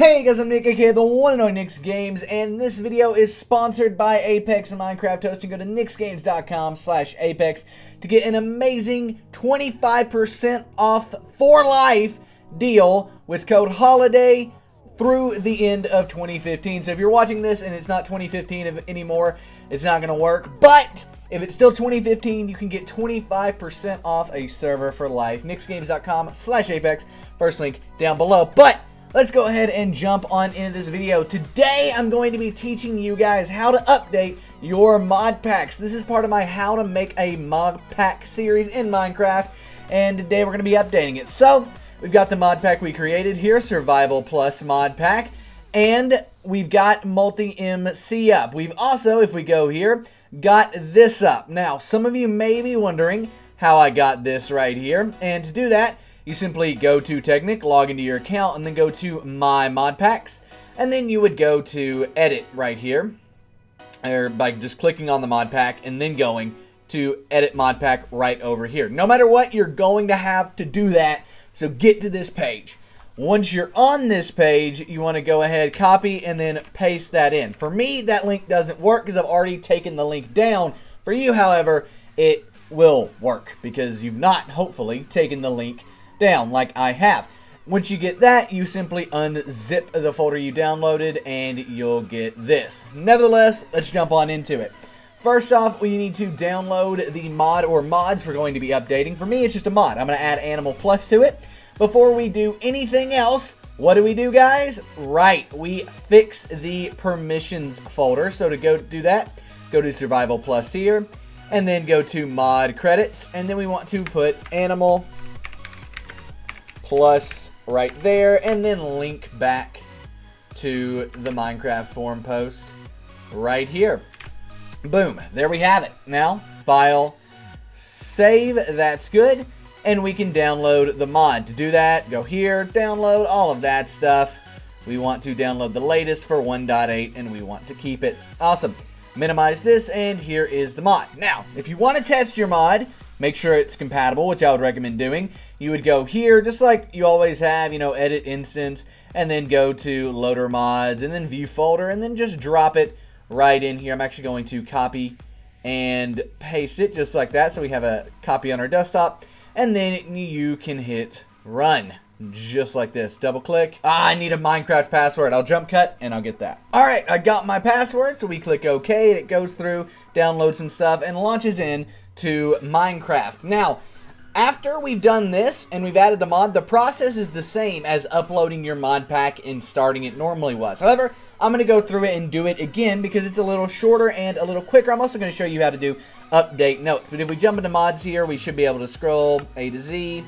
Hey guys, I'm Nic, aka the one and only NicsGames, and this video is sponsored by Apex and Minecraft Hosting. Go to nicsgames.com slash apex to get an amazing 25% off for life deal with code HOLIDAY through the end of 2015. So if you're watching this and it's not 2015 anymore, it's not going to work, but... If it's still 2015, you can get 25% off a server for life. NicsGames.com slash Apex. First link down below. But let's go ahead and jump on into this video. Today, I'm going to be teaching you guys how to update your mod packs. This is part of my how to make a mod pack series in Minecraft. And today we're going to be updating it. So, we've got the mod pack we created here, Survival Plus mod pack. And we've got MultiMC up. We've also, if we go here, got this up. Now, some of you may be wondering how I got this right here. And to do that, you simply go to Technic, log into your account, and then go to My Mod Packs. And then you would go to Edit right here, or by just clicking on the mod pack and then going to Edit Mod Pack right over here. No matter what, you're going to have to do that, so get to this page. Once you're on this page, you want to go ahead, copy, and then paste that in. For me, that link doesn't work because I've already taken the link down. For you, however, it will work because you've not, hopefully, taken the link down like I have. Once you get that, you simply unzip the folder you downloaded and you'll get this. Nevertheless, let's jump on into it. First off, we need to download the mod or mods we're going to be updating. For me, it's just a mod. I'm going to add Animal Plus to it. Before we do anything else, what do we do, guys? Right, we fix the permissions folder. So to go do that, go to Survival Plus here, and then go to Mod Credits, and then we want to put Animal Plus right there, and then link back to the Minecraft forum post right here. Boom, there we have it. Now, File, Save, that's good and we can download the mod. To do that, go here, download all of that stuff. We want to download the latest for 1.8 and we want to keep it. Awesome. Minimize this and here is the mod. Now, if you want to test your mod, make sure it's compatible, which I would recommend doing. You would go here, just like you always have, you know, edit instance, and then go to loader mods, and then view folder, and then just drop it right in here. I'm actually going to copy and paste it just like that, so we have a copy on our desktop and then you can hit run just like this. Double click. Ah, I need a Minecraft password. I'll jump cut and I'll get that. All right, I got my password. So we click OK. It goes through, downloads some stuff, and launches in to Minecraft. Now, after we've done this and we've added the mod, the process is the same as uploading your mod pack and starting it normally was. However, I'm going to go through it and do it again because it's a little shorter and a little quicker. I'm also going to show you how to do update notes. But if we jump into mods here, we should be able to scroll A to Z.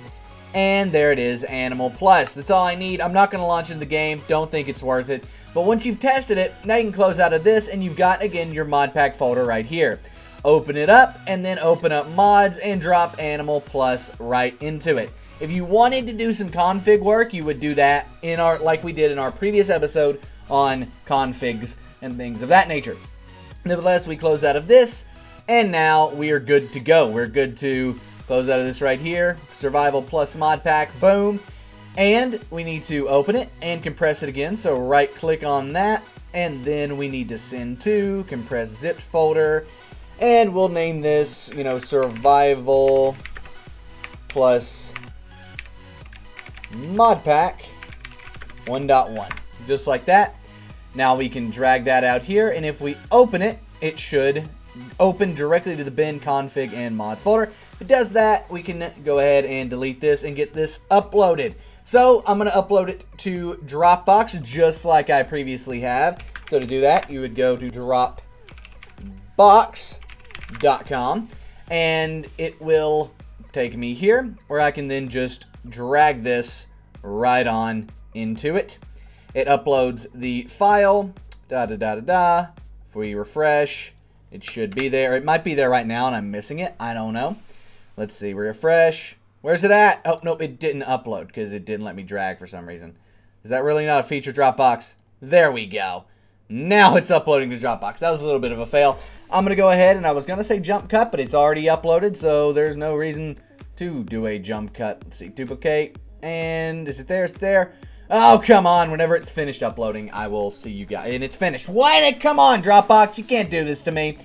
And there it is, Animal Plus. That's all I need. I'm not going to launch in the game. Don't think it's worth it. But once you've tested it, now you can close out of this and you've got, again, your mod pack folder right here. Open it up and then open up mods and drop Animal Plus right into it. If you wanted to do some config work, you would do that in our like we did in our previous episode on configs and things of that nature. Nevertheless, we close out of this, and now we are good to go. We're good to close out of this right here. Survival plus mod pack, boom. And we need to open it and compress it again. So right click on that, and then we need to send to, compress zipped folder, and we'll name this, you know, survival plus mod pack 1.1 just like that. Now we can drag that out here, and if we open it, it should open directly to the bin config and mods folder. If it does that, we can go ahead and delete this and get this uploaded. So I'm going to upload it to Dropbox just like I previously have. So to do that, you would go to dropbox.com and it will take me here where I can then just drag this right on into it. It uploads the file, da da da da da. If we refresh, it should be there. It might be there right now and I'm missing it. I don't know. Let's see, refresh. Where's it at? Oh, nope, it didn't upload because it didn't let me drag for some reason. Is that really not a feature Dropbox? There we go. Now it's uploading to Dropbox. That was a little bit of a fail. I'm going to go ahead and I was going to say jump cut, but it's already uploaded, so there's no reason to do a jump cut. Let's see, duplicate. And is it there? It's there. Oh, come on. Whenever it's finished uploading, I will see you guys. And it's finished. Why? Did? Come on, Dropbox. You can't do this to me.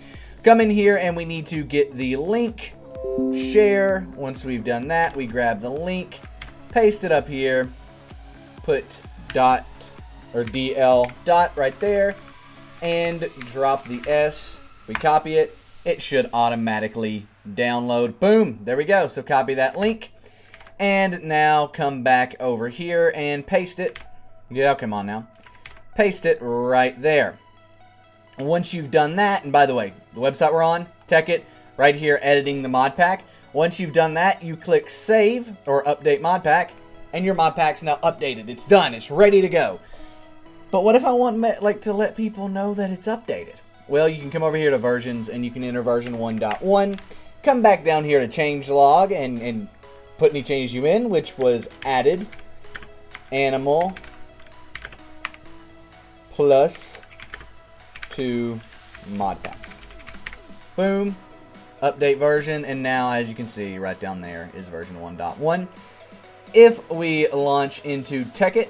Come in here, and we need to get the link. Share. Once we've done that, we grab the link. Paste it up here. Put dot or DL dot right there. And drop the S. We copy it. It should automatically download. Boom. There we go. So copy that link. And now come back over here and paste it. Yeah, come on now. Paste it right there. Once you've done that, and by the way, the website we're on, Tekkit, right here, editing the mod pack. Once you've done that, you click Save or Update Mod Pack, and your mod pack's now updated. It's done. It's ready to go. But what if I want like to let people know that it's updated? Well, you can come over here to versions, and you can enter version 1.1. Come back down here to change log and, and put any changes you in, which was added animal plus to mod pack. Boom. Update version, and now as you can see right down there is version 1.1. If we launch into Tekkit,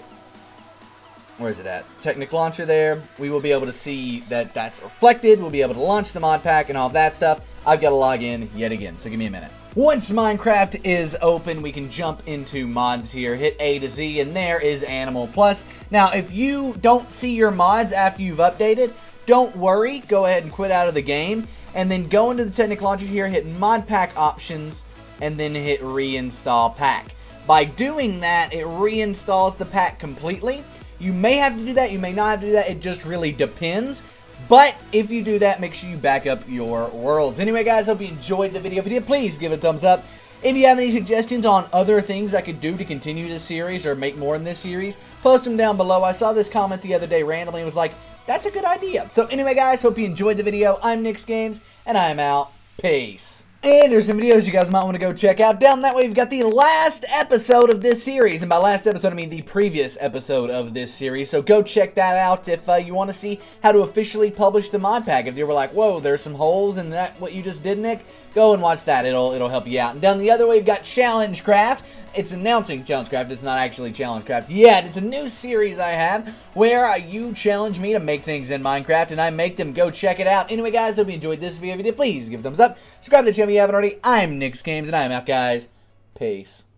where is it at? Technic Launcher there. We will be able to see that that's reflected. We'll be able to launch the mod pack and all that stuff. I've got to log in yet again, so give me a minute. Once Minecraft is open, we can jump into mods here, hit A to Z, and there is Animal Plus. Now, if you don't see your mods after you've updated, don't worry. Go ahead and quit out of the game, and then go into the Technic Launcher here, hit Mod Pack Options, and then hit Reinstall Pack. By doing that, it reinstalls the pack completely. You may have to do that, you may not have to do that, it just really depends. But if you do that, make sure you back up your worlds. Anyway, guys, hope you enjoyed the video. If you did, please give it a thumbs up. If you have any suggestions on other things I could do to continue this series or make more in this series, post them down below. I saw this comment the other day randomly and was like, that's a good idea. So anyway, guys, hope you enjoyed the video. I'm NicsGames, and I'm out. Peace. And there's some videos you guys might want to go check out. Down that way, we've got the last episode of this series. And by last episode, I mean the previous episode of this series. So go check that out if uh, you want to see how to officially publish the mod pack. If you were like, whoa, there's some holes in that what you just did, Nic, go and watch that. It'll it'll help you out. And down the other way, we've got Challenge Craft. It's announcing Challenge Craft. It's not actually Challenge Craft yet. It's a new series I have where you challenge me to make things in Minecraft, and I make them. Go check it out. Anyway, guys, hope you enjoyed this video. If you did, please give a thumbs up. Subscribe to the channel if you haven't already. I'm NicsGames, and I am out, guys. Peace.